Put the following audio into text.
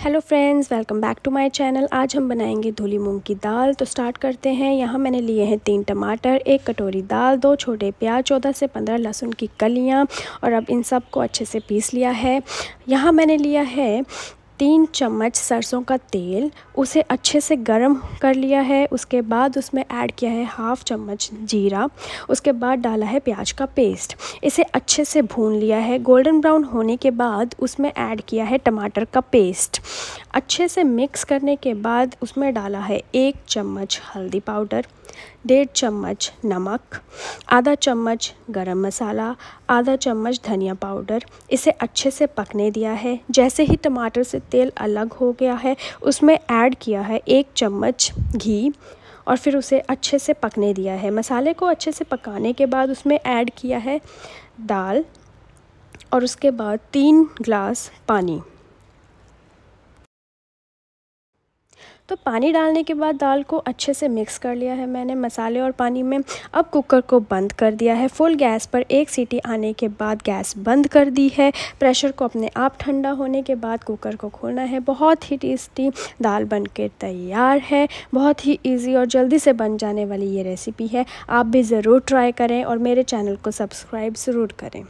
Hello friends welcome back to my channel आज हम बनाएँगे धुली मूंग की दाल। तो स्टार्ट करते हैं। यहाँ मैंने लिए हैं तीन टमाटर, एक कटोरी दाल, दो छोटे प्याज, चौदह से पंद्रह लहसुन की कलियाँ और अब इन सबको अच्छे से पीस लिया है। यहाँ मैंने लिया है तीन चम्मच सरसों का तेल उसे अच्छे से गर्म कर लिया है। उसके बाद उसमें ऐड किया है हाफ़ चम्मच जीरा। उसके बाद डाला है प्याज का पेस्ट। इसे अच्छे से भून लिया है। गोल्डन ब्राउन होने के बाद उसमें ऐड किया है टमाटर का पेस्ट। अच्छे से मिक्स करने के बाद उसमें डाला है एक चम्मच हल्दी पाउडर, डेढ़ चम्मच नमक, आधा चम्मच गरम मसाला, आधा चम्मच धनिया पाउडर। इसे अच्छे से पकने दिया है। जैसे ही टमाटर से तेल अलग हो गया है। उसमें ऐड किया है एक चम्मच घी और फिर उसे अच्छे से पकने दिया है। मसाले को अच्छे से पकाने के बाद उसमें ऐड किया है दाल और उसके बाद तीन ग्लास पानी। तो पानी डालने के बाद दाल को अच्छे से मिक्स कर लिया है मैंने मसाले और पानी में। अब कुकर को बंद कर दिया है। फुल गैस पर एक सीटी आने के बाद गैस बंद कर दी है। प्रेशर को अपने आप ठंडा होने के बाद कुकर को खोलना है। बहुत ही टेस्टी दाल बन के तैयार है। बहुत ही ईजी और जल्दी से बन जाने वाली ये रेसिपी है। आप भी ज़रूर ट्राई करें और मेरे चैनल को सब्सक्राइब ज़रूर करें।